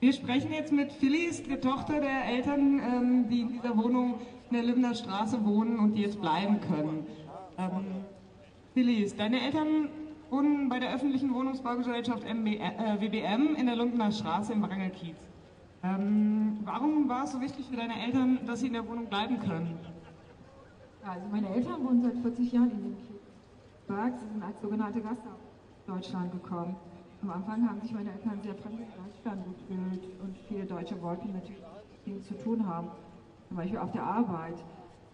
Wir sprechen jetzt mit Phyllis, der Tochter der Eltern, ähm, die in dieser Wohnung in der Lübner Straße wohnen und die jetzt bleiben können. Ähm, Phyllis, deine Eltern wohnen bei der öffentlichen Wohnungsbaugesellschaft MB, äh, WBM in der Lundener Straße im Wrangelkiez. Kiez. Ähm, warum war es so wichtig für deine Eltern, dass sie in der Wohnung bleiben können? Also meine Eltern wohnen seit 40 Jahren in dem Kiez. Sie sind als sogenannte Gäste aus Deutschland gekommen. Am Anfang haben sich meine Eltern sehr fremd in Deutschland gefühlt und viele Deutsche wollten natürlich viel zu tun haben, zum Beispiel auf der Arbeit.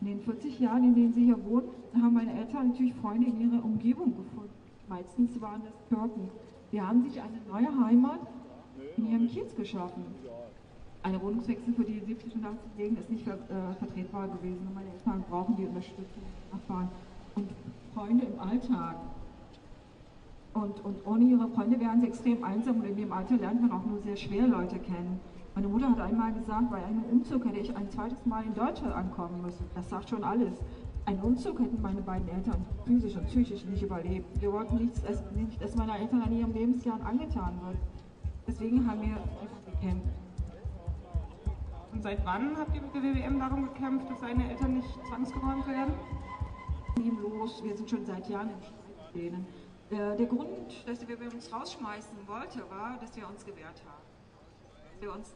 In den 40 Jahren, in denen sie hier wohnen, haben meine Eltern natürlich Freunde in ihrer Umgebung gefunden. Meistens waren das Türken. Sie haben sich eine neue Heimat in ihrem Kiez geschaffen. Eine Wohnungswechsel für die 70 und 80-Jährigen ist nicht äh, vertretbar gewesen. Meine Eltern brauchen die Unterstützung Nachbarn und Freunde im Alltag. Und, und ohne ihre Freunde wären sie extrem einsam und in dem Alter lernt man auch nur sehr schwer Leute kennen. Meine Mutter hat einmal gesagt, bei einem Umzug hätte ich ein zweites Mal in Deutschland ankommen müssen. Das sagt schon alles. Ein Umzug hätten meine beiden Eltern physisch und psychisch nicht überlebt. Wir wollten nichts, nicht, dass meine Eltern an ihrem Lebensjahr angetan wird. Deswegen haben wir gekämpft. Und seit wann habt ihr mit der WWM darum gekämpft, dass seine Eltern nicht zwangsgeräumt werden? Los, wir sind schon seit Jahren im Streit der Grund, dass WWM uns rausschmeißen wollte, war, dass wir uns gewehrt haben. Dass wir uns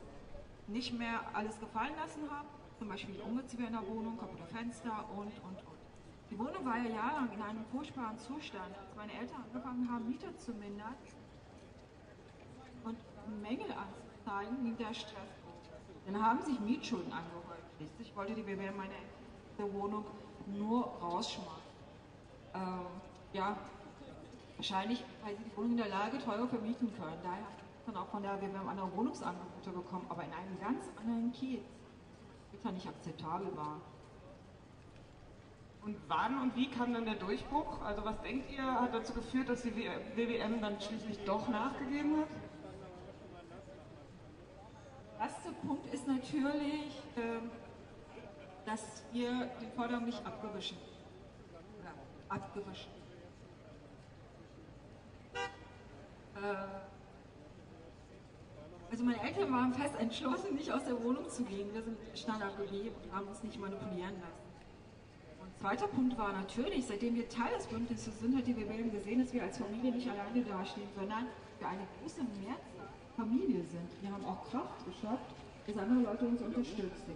nicht mehr alles gefallen lassen haben, zum Beispiel Ungeziefer in der Wohnung, kaputte Fenster und, und, und. Die Wohnung war ja jahrelang in einem furchtbaren Zustand. Als meine Eltern angefangen haben, Mieter zu mindern und Mängel anzuzeigen, ging der Stress dann haben sich Mietschulden angehäuft. Schließlich wollte die BWM meine Wohnung nur rausschmeißen. Ähm, ja, wahrscheinlich, weil sie die Wohnung in der Lage teurer vermieten können. Daher hat dann auch von der BWM andere Wohnungsangebote bekommen, aber in einem ganz anderen Kiez, das ja nicht akzeptabel war. Und wann und wie kam dann der Durchbruch? Also was denkt ihr, hat dazu geführt, dass die WWM dann schließlich doch nachgegeben hat? erste Punkt ist natürlich, ähm, dass wir die Forderung nicht abgewischt abgewischt. Äh, also meine Eltern waren fest entschlossen, nicht aus der Wohnung zu gehen. Wir sind standard geblieben und haben uns nicht manipulieren lassen. Und zweiter Punkt war natürlich, seitdem wir Teil des Bündnisses sind, hat die BWM gesehen, dass wir als Familie nicht alleine dastehen, sondern für eine große Mehrzahl Familie sind. Wir haben auch Kraft geschafft, dass andere Leute uns unterstützen.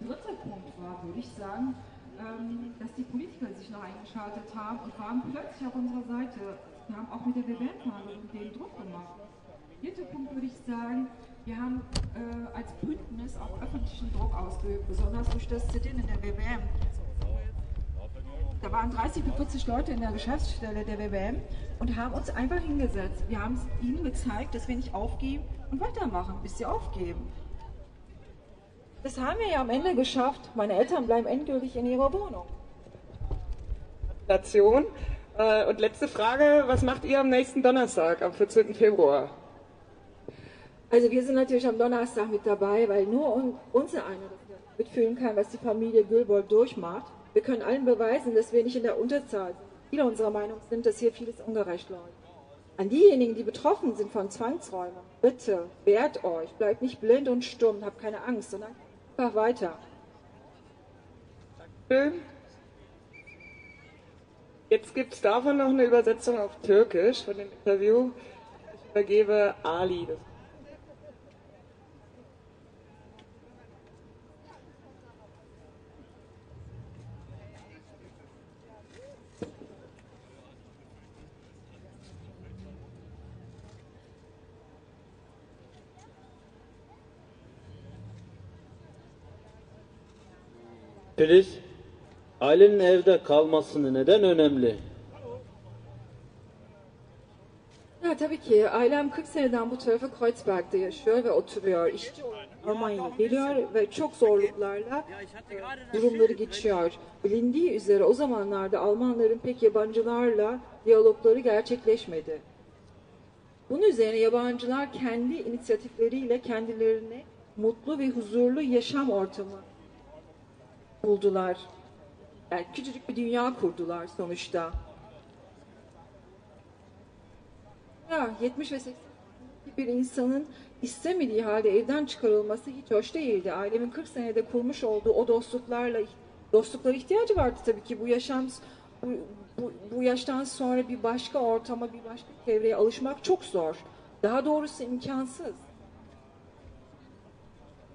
Dritter Punkt war, würde ich sagen, ähm, dass die Politiker sich noch eingeschaltet haben und waren plötzlich auf unserer Seite. Wir haben auch mit der WWM-Tage den Druck gemacht. Vierter Punkt würde ich sagen, wir haben äh, als Bündnis auch öffentlichen Druck ausgeübt, besonders durch das Sit-In in der WWM. Da waren 30 bis 40 Leute in der Geschäftsstelle der WWM und haben uns einfach hingesetzt. Wir haben ihnen gezeigt, dass wir nicht aufgeben und weitermachen, bis sie aufgeben. Das haben wir ja am Ende geschafft. Meine Eltern bleiben endgültig in ihrer Wohnung. Nation. Äh, und letzte Frage, was macht ihr am nächsten Donnerstag, am 14. Februar? Also wir sind natürlich am Donnerstag mit dabei, weil nur unser einer mitfühlen kann, was die Familie Gülbold durchmacht. Wir können allen beweisen, dass wir nicht in der Unterzahl sind. Viele unserer Meinung sind, dass hier vieles ungerecht läuft. An diejenigen, die betroffen sind von Zwangsräumen, bitte wehrt euch, bleibt nicht blind und stumm, habt keine Angst, sondern einfach weiter. Danke. Jetzt gibt es davon noch eine Übersetzung auf Türkisch von dem Interview. Ich übergebe Ali das ailenin evde kalmasını neden önemli? Ya tabii ki ailem 40 seneden bu tarafa Kreuzberg'de yaşıyor ve oturuyor. İşçi Almanya'ya geliyor ve çok zorluklarla durumları geçiyor. Bilindiği üzere o zamanlarda Almanların pek yabancılarla diyalogları gerçekleşmedi. Bunun üzerine yabancılar kendi inisiyatifleriyle kendilerine mutlu ve huzurlu yaşam ortamı buldular. Yani küçücük bir dünya kurdular sonuçta. Ya 70 ve 80 bir insanın istemediği halde evden çıkarılması hiç hoş değildi. Ailemin 40 senede kurmuş olduğu o dostluklarla dostluklara ihtiyacı vardı tabii ki. Bu yaşam bu, bu, bu yaştan sonra bir başka ortama, bir başka çevreye alışmak çok zor. Daha doğrusu imkansız.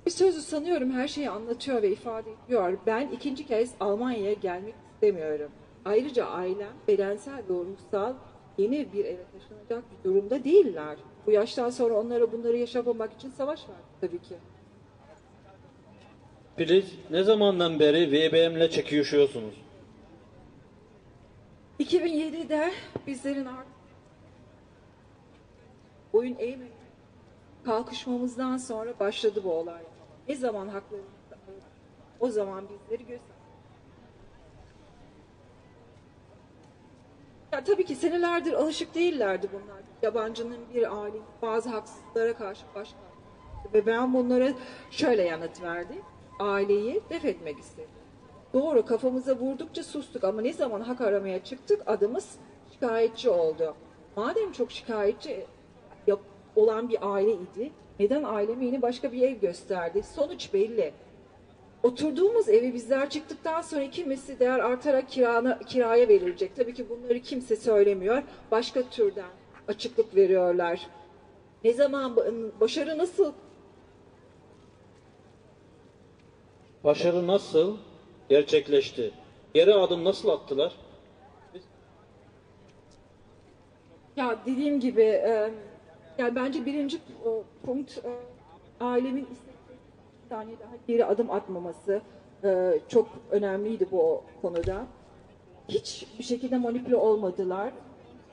Bir sözü sanıyorum her şeyi anlatıyor ve ifade ediyor. Ben ikinci kez Almanya'ya gelmek istemiyorum. Ayrıca ailem bedensel ve ruhsal yeni bir eve taşınacak bir durumda değiller. Bu yaştan sonra onlara bunları yaşamamak için savaş var tabii ki. Filiz ne zamandan beri VBM'le çekişiyorsunuz? 2007'de bizlerin artık oyun eğmedi. Kalkışmamızdan sonra başladı bu olay. Ne zaman haklarımızı o zaman bizleri göster. Ya tabii ki senelerdir alışık değillerdi bunlar. Yabancının bir aile bazı haksızlıklara karşı baş. Ve ben bunlara şöyle yanıt verdim. Aileyi def etmek istedim. Doğru kafamıza vurdukça sustuk ama ne zaman hak aramaya çıktık adımız şikayetçi oldu. Madem çok şikayetçi olan bir aile idi neden aileme yeni başka bir ev gösterdi? Sonuç belli. Oturduğumuz evi bizler çıktıktan sonra iki misli değer artarak kirana, kiraya verilecek. Tabii ki bunları kimse söylemiyor. Başka türden açıklık veriyorlar. Ne zaman başarı nasıl Başarı nasıl gerçekleşti? Geri adım nasıl attılar? Ya dediğim gibi e, yani bence birinci e, punkt e, ailemin istediği bir tane daha geri adım atmaması e, çok önemliydi bu konuda. Hiç bir şekilde manipüle olmadılar.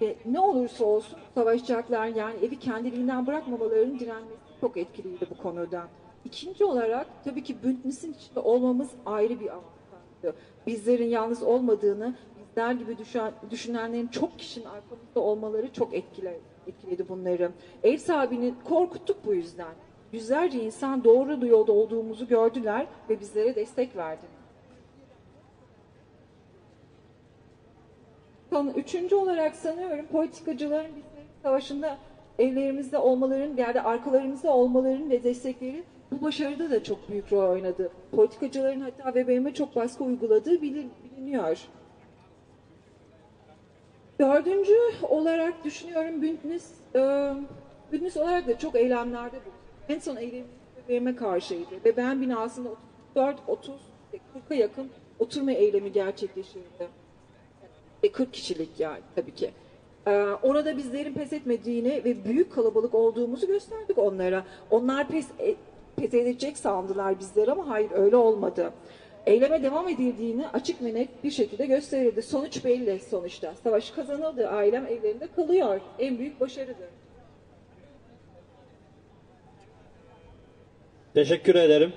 Ve ne olursa olsun savaşacaklar yani evi kendiliğinden bırakmamalarının direnmesi çok etkiliydi bu konuda. İkinci olarak tabii ki Bündnis'in içinde olmamız ayrı bir avantajdı. Bizlerin yalnız olmadığını, bizler gibi düşen, düşünenlerin çok kişinin arkamızda olmaları çok etkiledi, etkiledi bunları. Ev sahibini korkuttuk bu yüzden. Yüzlerce insan doğru yolda olduğumuzu gördüler ve bizlere destek verdi. Üçüncü olarak sanıyorum politikacıların savaşında evlerimizde olmaların yani arkalarımızda olmaların ve destekleri bu başarıda da çok büyük rol oynadı. Politikacıların hatta VBM'e çok baskı uyguladığı bilin, biliniyor. Dördüncü olarak düşünüyorum Bündnis, e, Bündnis olarak da çok eylemlerde bulundu. En son eylemimiz VBM'e karşıydı ve ben binasında 34, 30, 40'a yakın oturma eylemi gerçekleşirdi. Ve 40 kişilik yani tabii ki. Ee, orada bizlerin pes etmediğini ve büyük kalabalık olduğumuzu gösterdik onlara. Onlar pes, e, pes edecek sandılar bizler ama hayır öyle olmadı. Eyleme devam edildiğini açık ve net bir şekilde gösterildi. Sonuç belli sonuçta. Savaş kazanıldı. Ailem evlerinde kalıyor. En büyük başarıdır. Teşekkür ederim.